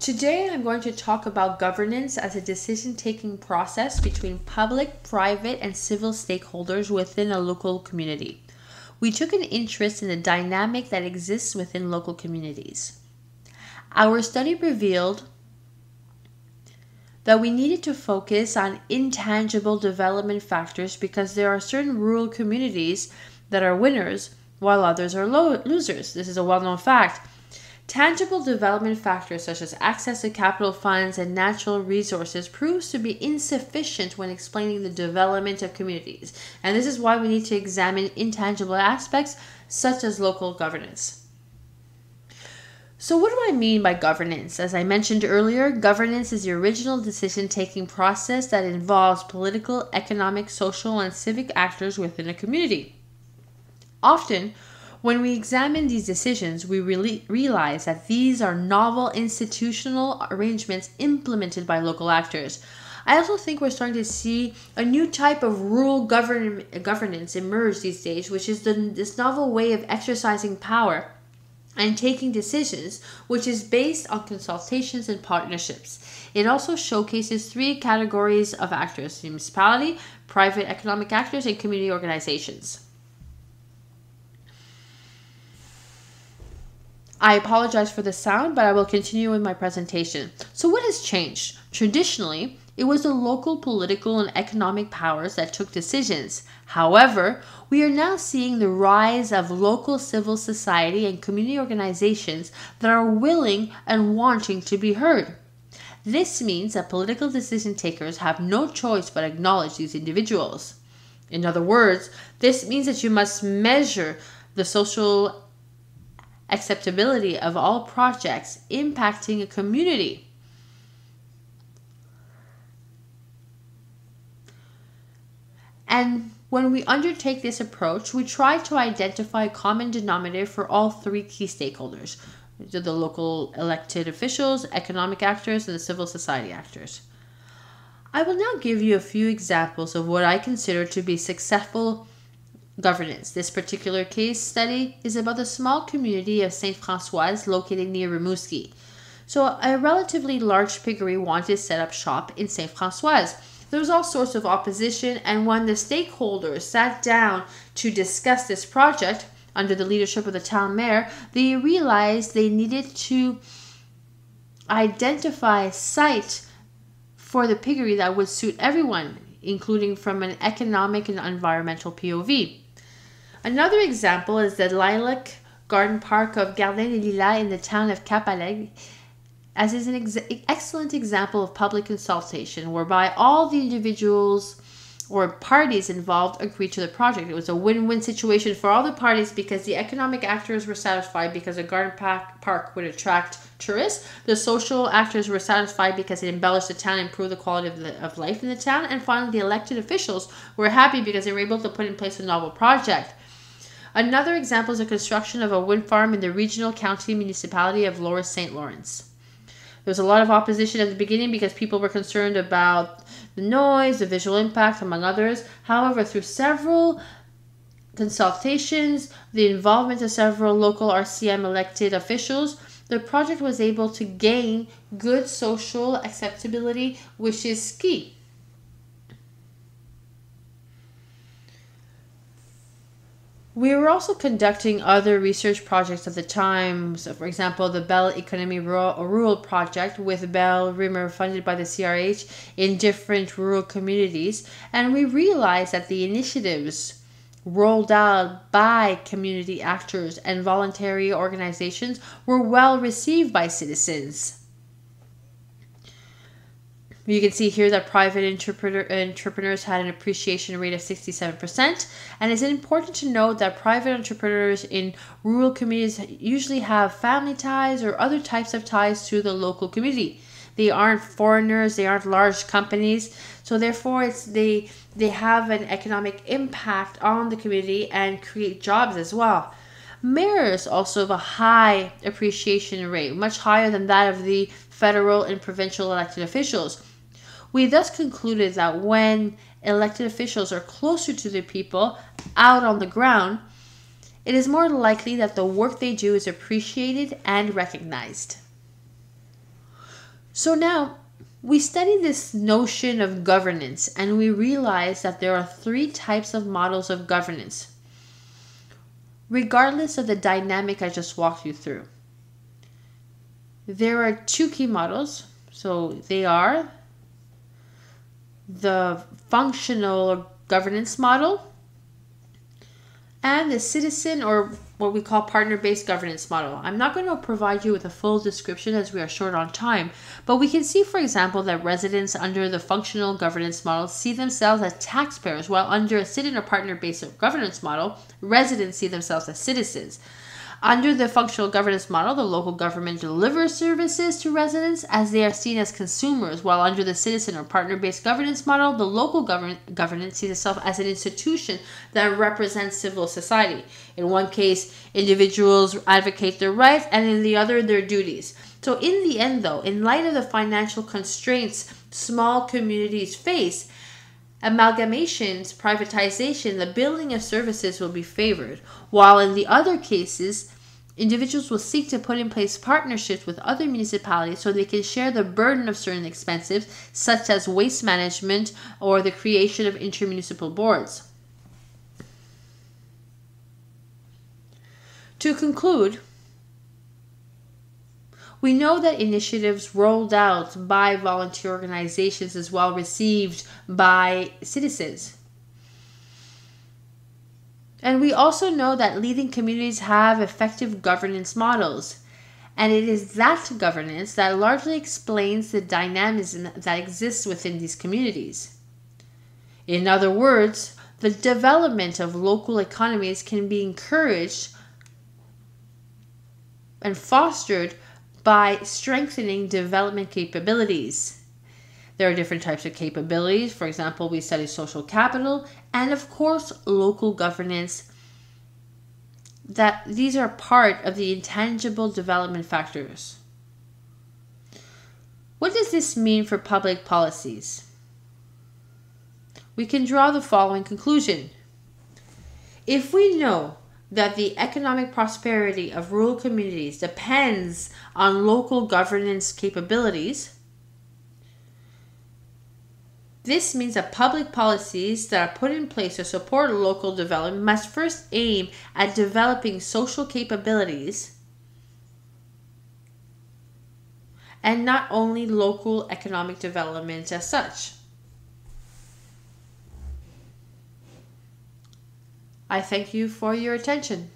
Today, I'm going to talk about governance as a decision taking process between public, private, and civil stakeholders within a local community. We took an interest in the dynamic that exists within local communities. Our study revealed that we needed to focus on intangible development factors because there are certain rural communities that are winners while others are lo- losers. This is a well known fact. Tangible development factors such as access to capital funds and natural resources proves to be insufficient when explaining the development of communities. And this is why we need to examine intangible aspects such as local governance. So, what do I mean by governance? As I mentioned earlier, governance is the original decision taking process that involves political, economic, social, and civic actors within a community. Often, when we examine these decisions, we really realize that these are novel institutional arrangements implemented by local actors. I also think we're starting to see a new type of rural govern- governance emerge these days, which is the, this novel way of exercising power and taking decisions, which is based on consultations and partnerships. It also showcases three categories of actors municipality, private economic actors, and community organizations. I apologize for the sound, but I will continue with my presentation. So, what has changed? Traditionally, it was the local political and economic powers that took decisions. However, we are now seeing the rise of local civil society and community organizations that are willing and wanting to be heard. This means that political decision takers have no choice but acknowledge these individuals. In other words, this means that you must measure the social acceptability of all projects impacting a community. And when we undertake this approach, we try to identify a common denominator for all three key stakeholders the local elected officials, economic actors, and the civil society actors. I will now give you a few examples of what I consider to be successful governance. This particular case study is about the small community of Saint Francoise located near Rimouski. So, a relatively large piggery wanted to set up shop in Saint Francoise. There was all sorts of opposition, and when the stakeholders sat down to discuss this project under the leadership of the town mayor, they realized they needed to identify a site for the piggery that would suit everyone, including from an economic and environmental POV. Another example is the Lilac Garden Park of Jardin des Lilas in the town of Cap as is an ex- excellent example of public consultation whereby all the individuals or parties involved agreed to the project. It was a win-win situation for all the parties because the economic actors were satisfied because a garden park would attract tourists. The social actors were satisfied because it embellished the town, and improved the quality of, the, of life in the town, and finally the elected officials were happy because they were able to put in place a novel project. Another example is the construction of a wind farm in the regional county municipality of Lower St. Lawrence. There was a lot of opposition at the beginning because people were concerned about the noise, the visual impact, among others. However, through several consultations, the involvement of several local RCM elected officials, the project was able to gain good social acceptability, which is key. We were also conducting other research projects at the time. So, for example, the Belle Economy Rural, Rural Project with Bill Reimer, funded by the CRH in different rural communities. And we realized that the initiatives rolled out by community actors and voluntary organizations were well received by citizens. You can see here that private entrepreneurs had an appreciation rate of 67%. And it's important to note that private entrepreneurs in rural communities usually have family ties or other types of ties to the local community. They aren't foreigners, they aren't large companies. So therefore it's they they have an economic impact on the community and create jobs as well. Mayors also have a high appreciation rate, much higher than that of the federal and provincial elected officials. We thus concluded that when elected officials are closer to the people, out on the ground, it is more likely that the work they do is appreciated and recognized. So now we study this notion of governance and we realize that there are three types of models of governance, regardless of the dynamic I just walked you through. There are two key models. So they are the functional governance model and the citizen or what we call partner based governance model. I'm not going to provide you with a full description as we are short on time, but we can see, for example, that residents under the functional governance model see themselves as taxpayers, while under a citizen or partner based governance model, residents see themselves as citizens. Under the functional governance model, the local government delivers services to residents as they are seen as consumers, while under the citizen or partner based governance model, the local govern- government sees itself as an institution that represents civil society. In one case, individuals advocate their rights, and in the other, their duties. So, in the end, though, in light of the financial constraints small communities face, amalgamations, privatization, the building of services will be favored, while in the other cases, individuals will seek to put in place partnerships with other municipalities so they can share the burden of certain expenses, such as waste management or the creation of intermunicipal boards. To conclude, we know that initiatives rolled out by volunteer organizations is well received by citizens. And we also know that leading communities have effective governance models. And it is that governance that largely explains the dynamism that exists within these communities. In other words, the development of local economies can be encouraged and fostered by strengthening development capabilities. There are different types of capabilities. For example, we study social capital and, of course, local governance. That these are part of the intangible development factors. What does this mean for public policies? We can draw the following conclusion. If we know that the economic prosperity of rural communities depends on local governance capabilities. This means that public policies that are put in place to support local development must first aim at developing social capabilities and not only local economic development as such. I thank you for your attention.